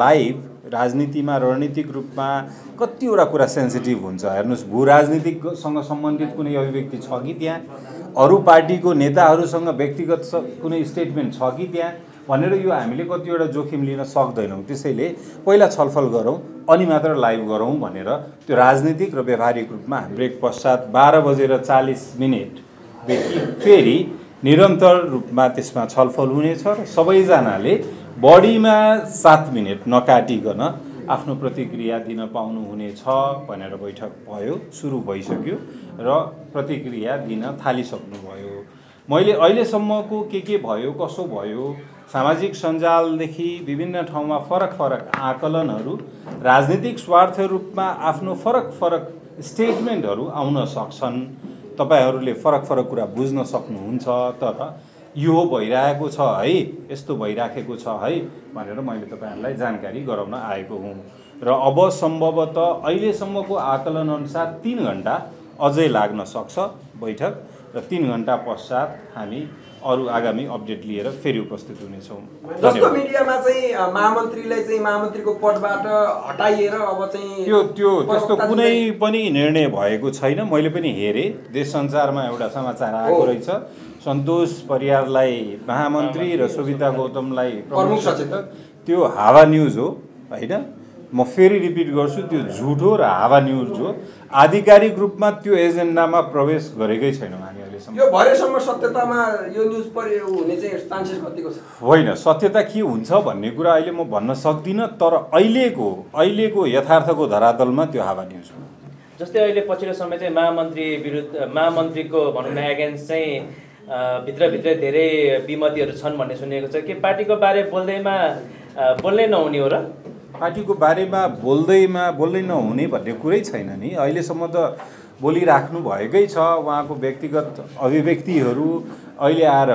Live राजनीतिमा रणनीतिक रूपमा कतिवटा कुरा सेन्सिटिभ हुन्छ। हेर्नुहोस् भू राजनीतिकसँग सम्बन्धित कुनै अभिव्यक्ति छ कि त्यहाँ? अरू पार्टीको नेताहरूसँग व्यक्तिगत कुनै स्टेटमेन्ट छ कि त्यहाँ? भनेर यो हामीले कतिवटा जोखिम लिन सक्दैनौँ। त्यसैले पहिला छलफल गरौँ अनि मात्र लाइभ गरौँ भनेर त्यो राजनीतिक र व्यावहारिक रूपमा ब्रेक पश्चात बाह्र बजेर चालिस मिनटदेखि फेरि निरन्तर रूपमा त्यसमा छलफल हुनेछ र सबैजनाले बढीमा सात मिनट नकाटिकन आफ्नो प्रतिक्रिया दिन पाउनुहुनेछ भनेर बैठक भयो सुरु भइसक्यो र प्रतिक्रिया दिन थालिसक्नुभयो। मैले अहिलेसम्मको के के भयो कसो भयो सामाजिक सञ्जालदेखि विभिन्न ठाउँमा फरक फरक आकलनहरू राजनीतिक स्वार्थ रूपमा आफ्नो फरक फरक स्टेटमेन्टहरू आउन सक्छन्। तपाईँहरूले फरक फरक कुरा बुझ्न सक्नुहुन्छ तर यो भइरहेको छ है यस्तो भइराखेको छ है भनेर मैले तपाईँहरूलाई जानकारी गराउन आएको हुँ। र अब सम्भवतः अहिलेसम्मको आकलनअनुसार तिन घन्टा अझै लाग्न सक्छ बैठक र तिन घन्टा पश्चात हामी अरू आगामी अपडेट लिएर फेरि उपस्थित हुनेछौँ। जस्तो मिडियामा चाहिँ महामन्त्रीलाई चाहिँ महामन्त्रीको पदबाट हटाइएर अब चाहिँ त्यो त्यो त्यस्तो कुनै पनि निर्णय भएको छैन। मैले पनि हेरेँ। देश संसारमा एउटा समाचार आएको। रहेछ। सन्तोष परियारलाई महामन्त्री र सुविता गौतमलाई प्रमुख प्रमुख सचेतक। त्यो हावा न्युज हो होइन? म फेरि रिपिट गर्छु त्यो झुट हो र हावा न्युज हो। आधिकारिक रूपमा त्यो एजेन्डामा प्रवेश गरेकै छैनौँ हामी अहिलेसम्म। यो भरेसम्म सत्यतामा यो न्युज परि हुने चाहिँ चान्सेस कतिको छ? होइन सत्यता के हुन्छ भन्ने कुरा अहिले म भन्न सक्दिनँ तर अहिलेको अहिलेको यथार्थको धरातलमा त्यो हावा न्युज हो। जस्तै अहिले पछिल्लो समय चाहिँ महामन्त्री विरुद्ध महामन्त्रीको भनौँ न एगेन्स्ट चाहिँ भित्रभित्रै धेरै विमतिहरू छन् भन्ने सुनिएको छ कि पार्टीको बारे बोल्दैमा बोल्नै नहुने हो र? पार्टीको बारेमा बोल्दैमा बोल्दै नहुने भन्ने कुरै छैन नि। अहिलेसम्म त बोलिराख्नु भएकै छ उहाँको व्यक्तिगत अभिव्यक्तिहरू। अहिले आएर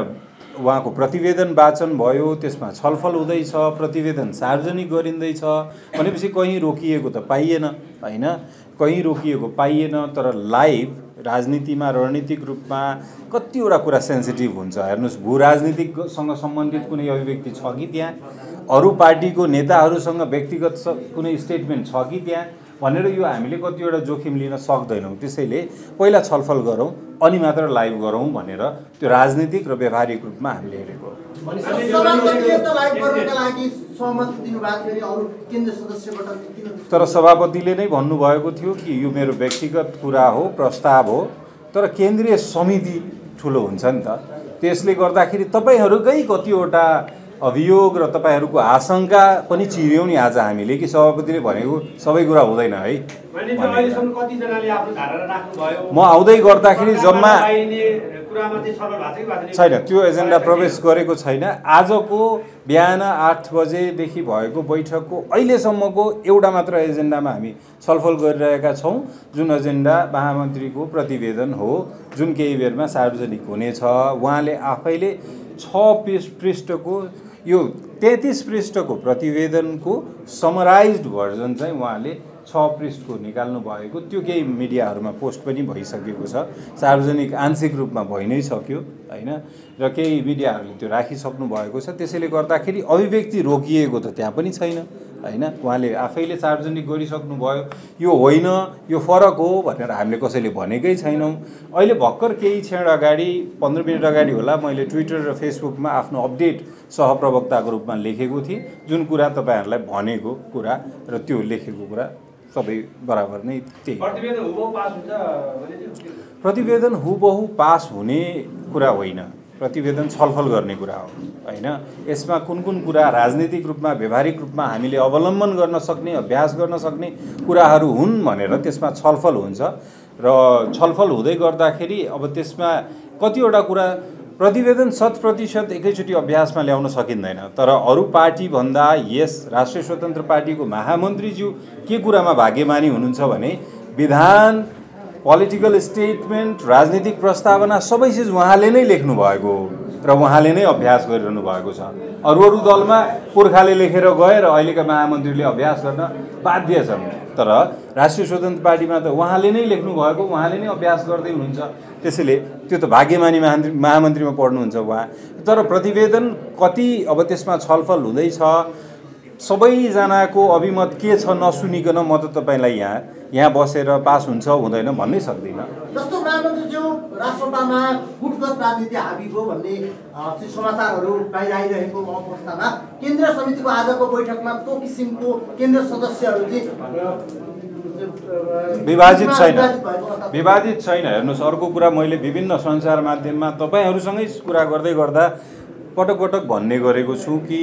उहाँको प्रतिवेदन वाचन भयो त्यसमा छलफल हुँदैछ प्रतिवेदन सार्वजनिक गरिँदैछ भनेपछि कहीँ रोकिएको त पाइएन होइन? कहीँ रोकिएको पाइएन तर लाइभ राजनीतिमा रणनीतिक रूपमा कतिवटा कुरा सेन्सिटिभ हुन्छ। हेर्नुहोस् भू राजनीतिकसँग सम्बन्धित कुनै अभिव्यक्ति छ कि त्यहाँ? अरू पार्टीको नेताहरूसँग व्यक्तिगत कुनै स्टेटमेन्ट छ कि त्यहाँ? भनेर यो हामीले कतिवटा जोखिम लिन सक्दैनौँ। त्यसैले पहिला छलफल गरौँ अनि मात्र लाइभ गरौँ भनेर त्यो राजनीतिक र व्यावहारिक रूपमा हामीले हेरेको तर सभापतिले नै भन्नुभएको थियो कि यो मेरो व्यक्तिगत कुरा हो प्रस्ताव हो तर केन्द्रीय समिति ठुलो हुन्छ नि त। त्यसले गर्दाखेरि तपाईँहरूकै कतिवटा अभियोग र तपाईँहरूको आशंका पनि चिर्यौँ नि आज हामीले कि सभापतिले भनेको सबै कुरा हुँदैन है? म आउँदै गर्दाखेरि जम्मा छैन? त्यो एजेन्डा प्रवेश गरेको छैन। आजको बिहान आठ बजेदेखि भएको बैठकको अहिलेसम्मको एउटा मात्र एजेन्डामा हामी छलफल गरिरहेका छौँ। जुन एजेन्डा महामन्त्रीको प्रतिवेदन हो जुन केही बेरमा सार्वजनिक हुनेछ। उहाँले आफैले छ पृष्ठ पृष्ठको यो तेत्तिस पृष्ठको प्रतिवेदनको समराइज्ड भर्जन चाहिँ उहाँले छ पृष्ठको निकाल्नु भएको त्यो केही मिडियाहरूमा पोस्ट पनि भइसकेको छ। सार्वजनिक आंशिक रूपमा भइ नै सक्यो होइन? र केही मिडियाहरूले त्यो राखिसक्नु भएको छ। त्यसैले गर्दाखेरि अभिव्यक्ति रोकिएको त त्यहाँ पनि छैन। होइन? उहाँले आफैले सार्वजनिक गरिसक्नु भयो यो होइन यो फरक हो भनेर हामीले कसैले भनेकै छैनौँ। अहिले भर्खर केही क्षण अगाडि पन्ध्र मिनट अगाडि होला मैले ट्विटर र फेसबुकमा आफ्नो अपडेट सहप्रवक्ताको रूपमा लेखेको थिएँ। जुन कुरा तपाईँहरूलाई भनेको कुरा र त्यो लेखेको कुरा सबै बराबर नै त्यही प्रतिवेदन हुबहु पास हुने कुरा होइन। प्रतिवेदन छलफल गर्ने कुरा हो होइन? यसमा कुन कुन कुरा राजनीतिक रूपमा व्यावहारिक रूपमा हामीले अवलम्बन गर्न सक्ने अभ्यास गर्न सक्ने कुराहरू हुन् भनेर त्यसमा छलफल हुन्छ। र छलफल हुँदै गर्दाखेरि अब त्यसमा कतिवटा कुरा प्रतिवेदन शत प्रतिशत एकैचोटि अभ्यासमा ल्याउन सकिँदैन। तर अरू पार्टीभन्दा यस राष्ट्रिय स्वतन्त्र पार्टीको महामन्त्रीज्यू के कुरामा भाग्यमानी हुनुहुन्छ भने विधान पोलिटिकल स्टेटमेन्ट राजनीतिक प्रस्तावना सबै चिज उहाँले नै लेख्नु भएको हो र उहाँले नै अभ्यास गरिरहनु भएको छ। अरू अरू दलमा पुर्खाले लेखेर गए र अहिलेका महामन्त्रीले अभ्यास गर्न बाध्य छन्। तर राष्ट्रिय स्वतन्त्र पार्टीमा त उहाँले नै लेख्नु भएको उहाँले नै अभ्यास गर्दै हुनुहुन्छ। त्यसैले त्यो त भाग्यमानी महामन्त्री महामन्त्रीमा पढ्नुहुन्छ उहाँ। तर प्रतिवेदन कति अब त्यसमा छलफल हुँदैछ सबैजनाको अभिमत के छ नसुनिकन म त तपाईँलाई यहाँ यहाँ बसेर पास हुन्छ हुँदैन भन्नै सक्दिनँ। जस्तो राष्ट्रसभामा गुटगत राजनीति हाबी भयो भन्ने समाचारहरू बाहिर आइरहेको अवस्थामा केन्द्रीय समितिको आजको बैठकमा त्यो किसिमको केन्द्र सदस्यहरू चाहिँ विभाजित छैन। विभाजित छैन। हेर्नुहोस् अर्को कुरा मैले विभिन्न सञ्चार माध्यममा तपाईँहरूसँगै कुरा गर्दै गर्दा पटक पटक भन्ने गरेको छु कि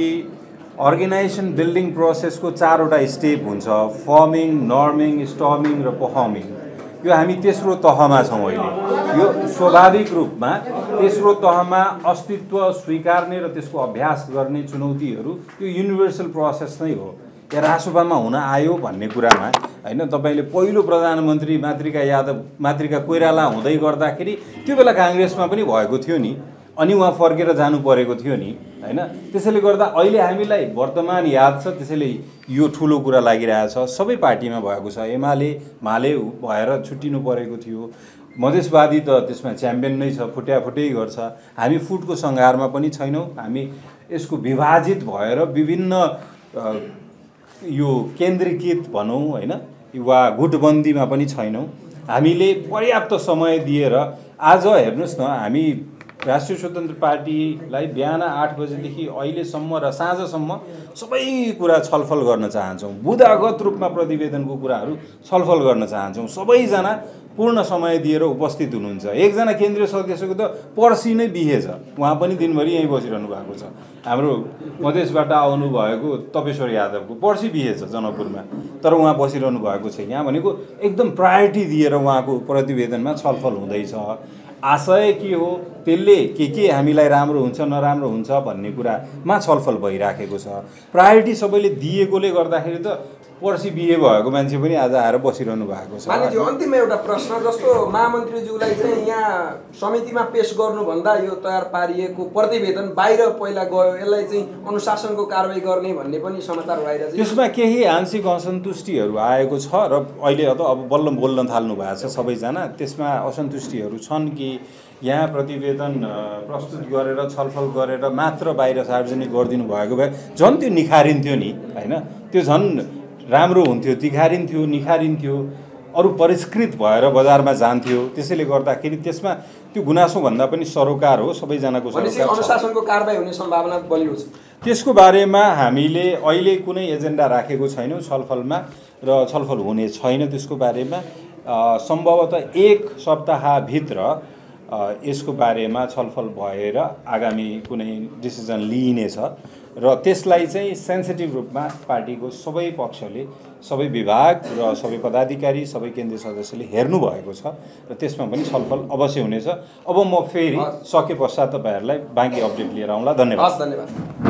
अर्गनाइजेसन बिल्डिङ प्रोसेसको चारवटा स्टेप हुन्छ फर्मिङ नर्मिङ स्टर्मिङ र पर्फर्मिङ यो हामी तेस्रो तहमा छौँ अहिले। यो स्वाभाविक रूपमा तेस्रो तहमा अस्तित्व स्वीकार्ने र त्यसको अभ्यास गर्ने चुनौतीहरू यो युनिभर्सल प्रोसेस नै हो। या रासोपामा हुन आयो भन्ने कुरामा होइन तपाईँले पहिलो प्रधानमन्त्री मातृका यादव मातृका कोइराला हुँदै गर्दाखेरि त्यो बेला काङ्ग्रेसमा पनि भएको थियो नि। अनि उहाँ फर्केर जानु परेको थियो नि होइन? त्यसैले गर्दा अहिले हामीलाई वर्तमान याद छ त्यसैले यो ठुलो कुरा लागिरहेछ। सबै पार्टीमा भएको छ। एमाले माले भएर छुट्टिनु परेको थियो। मधेसवादी त त्यसमा च्याम्पियन नै छ फुट्या फुटै गर्छ। हामी फुटको सङ्घारमा पनि छैनौँ। हामी यसको विभाजित भएर विभिन्न यो केन्द्रीकृत भनौँ होइन? वा गुटबन्दीमा पनि छैनौँ। हामीले पर्याप्त समय दिएर आज हेर्नुहोस् न हामी राष्ट्रिय स्वतन्त्र पार्टीलाई बिहान आठ बजेदेखि अहिलेसम्म र साँझसम्म सबै कुरा छलफल गर्न चाहन्छौँ। बुदागत रूपमा प्रतिवेदनको कुराहरू छलफल गर्न चाहन्छौँ। सबैजना पूर्ण समय दिएर उपस्थित हुनुहुन्छ। एकजना केन्द्रीय सदस्यको त पर्सि नै बिहेछ। उहाँ पनि दिनभरि यहीँ बसिरहनु भएको छ। हाम्रो मधेसबाट आउनुभएको तपेश्वर यादवको पर्सि बिहेछ जनकपुरमा। तर उहाँ बसिरहनु भएको छ यहाँ भनेको एकदम प्रायोरिटी दिएर उहाँको प्रतिवेदनमा छलफल हुँदैछ। आशय के हो? त्यसले के के हामीलाई राम्रो हुन्छ नराम्रो हुन्छ भन्ने कुरामा छलफल भइराखेको छ। प्रायोरिटी सबैले दिएकोले गर्दाखेरि त पर्सि बिहे भएको मान्छे पनि आज आएर बसिरहनु भएको छ। अन्तिममा एउटा प्रश्न जस्तो महामन्त्रीज्यूलाई चाहिँ यहाँ समितिमा पेस गर्नुभन्दा यो तयार पारिएको प्रतिवेदन बाहिर पहिला गयो यसलाई चाहिँ अनुशासनको कारवाही गर्ने भन्ने पनि समाचार बाहिर चाहिँ त्यसमा केही आंशिक असन्तुष्टिहरू आएको छ र अहिले त अब बल्ल बोल्न थाल्नु भएको छ सबैजना। त्यसमा असन्तुष्टिहरू छन् कि यहाँ प्रतिवेदन प्रस्तुत गरेर छलफल गरेर मात्र बाहिर सार्वजनिक गरिदिनु भएको भए झन् त्यो निखारिन्थ्यो नि होइन? त्यो झन् राम्रो हुन्थ्यो तिखारिन्थ्यो निखारिन्थ्यो अरू परिष्कृत भएर बजारमा जान्थ्यो। त्यसैले गर्दाखेरि त्यसमा त्यो गुनासोभन्दा पनि सरोकार हो सबैजनाको अनुशासनको कारवाही हुने सम्भावना बलियो छ। त्यसको बारेमा हामीले अहिले कुनै एजेन्डा राखेको छैनौँ छलफलमा र छलफल हुने छैन त्यसको बारेमा। सम्भवतः एक सप्ताहभित्र यसको बारेमा छलफल भएर आगामी कुनै डिसिजन लिइनेछ र त्यसलाई चाहिँ सेन्सिटिभ रूपमा पार्टीको सबै पक्षले सबै विभाग र सबै पदाधिकारी सबै केन्द्रीय सदस्यले हेर्नु भएको छ र त्यसमा पनि छलफल अवश्य हुनेछ। अब म फेरि। सके पश्चात तपाईँहरूलाई बाँकी अपडेट लिएर आउँला। धन्यवाद। धन्यवाद।